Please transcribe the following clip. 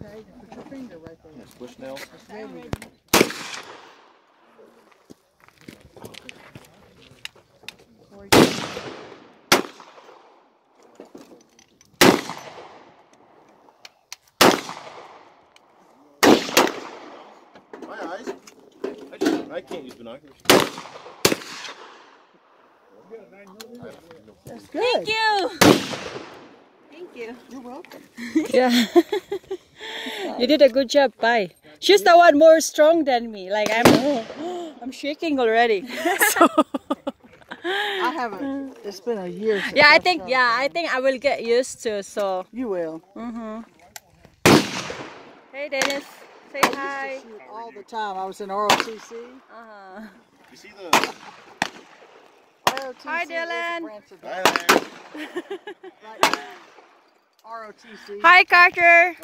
Okay, put your finger right there. Squish nails. There we go. Corey, My eyes. I, just, I can't use binoculars. That's good. Thank you. Thank you. You're welcome. Yeah. you did a good job. Bye. She's the one more strong than me. Like I'm, I'm shaking already. so, I haven't. It's been a year. Since yeah, I think tried. yeah, I think I will get used to. So, You will. mhm. Hey, Dennis. Say I hi. used to shoot all the time. I was in ROTC. Uh-huh. You see the. ROTC Hi, Dylan. Hi that. there. Right now. ROTC. Hi, Carter.